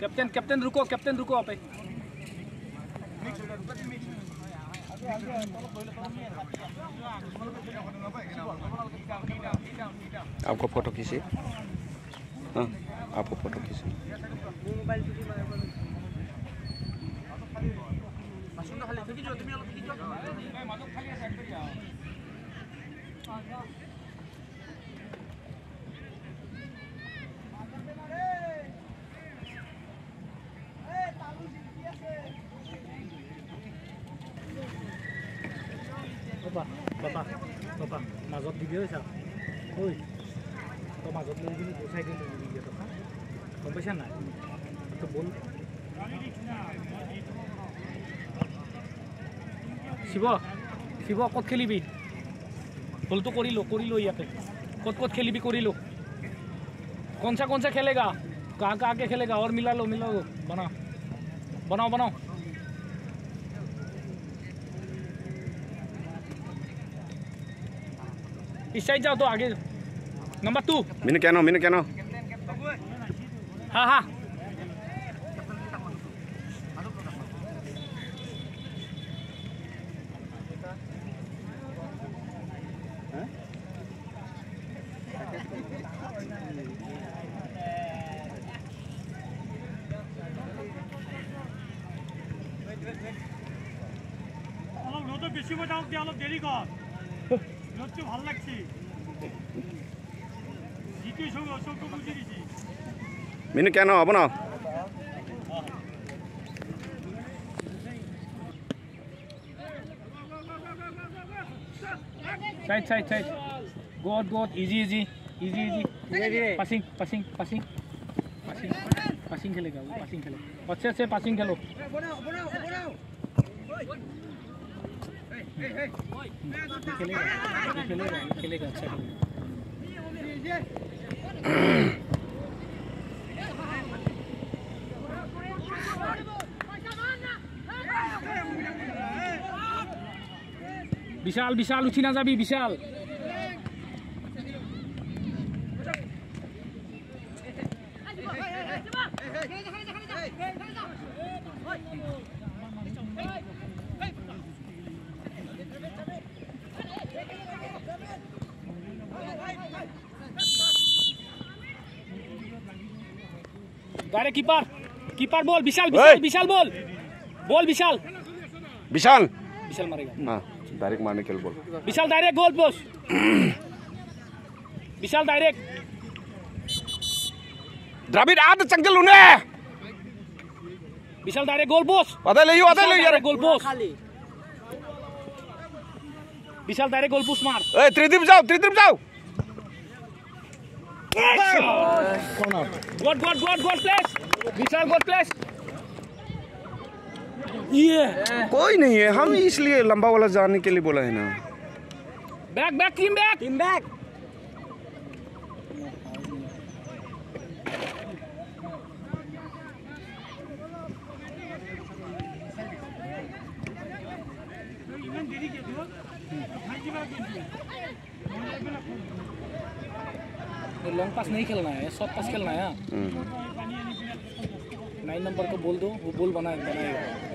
Captain captain रुको captain रुको आप आपको फ़ोटो खींची? हाँ आपको फ़ोटो खींची। বাবা বাবা বাবা মাজত দিবি ঐ চা ঐ তই মাজত লৈ কিনি গুচাই দিম দিবি টকা গম পাইছা নাই তই বল শিৱ শিৱ ক'ত খেলিবি বলটো কৰিলোঁ কৰিলোঁ ইয়াতে ক'ত ক'ত খেলিবি কৰিলোঁ कौन सा कौन सा खेलेगा कहाँ कहाँ के खेलेगा और मिला लो मिला लो बनाओ बनाओ बनाओ इस साइड जाओ तो आगे नंबर टू मिन क्या नो मिन क्या नो हाँ हाँ অলপ ৰ'দত বেছি সময় যাওক দিয়া অলপ দেৰি কৰ ৰ'দটো ভাল লাগছি যিটো চকু চকু বুজি দিছি मिन क्या नो अब ना side side side good good easy easy easy easy passing passing passing passing passing खेलेगा वो पासिंग खेलेगा अच्छे से पासिंग खेलो ये खेलेगा ये खेलेगा ये खेलेगा अच्छा खेलेगा বিশাল বিশাল উঠি নাযাবি বিশাল गारे keeper keeper ball Vishal Vishal Vishal ball ball Vishal Vishal Vishal मारेगा हाँ डायरेक्ट मारने के लिए ball Vishal direct goal boss Vishal direct Dravid आद चंगल उन्हें विशाल डायरेक्ट गोल बॉस पता ले यू पता ले यार goal boss Vishal direct goal boss मार. ए त्रिदीप जाओ त्रिदीप जाओ। Good good, good, good place Vishal good place ये कोई नहीं है हम इसलिए लंबा वाला जाने के लिए बोला है ना। Back back team back team back long pass नहीं खेलना है शॉर्ट पास खेलना है हाँ। नाइन नंबर को बोल दो वो बोल बनाए बनाएगा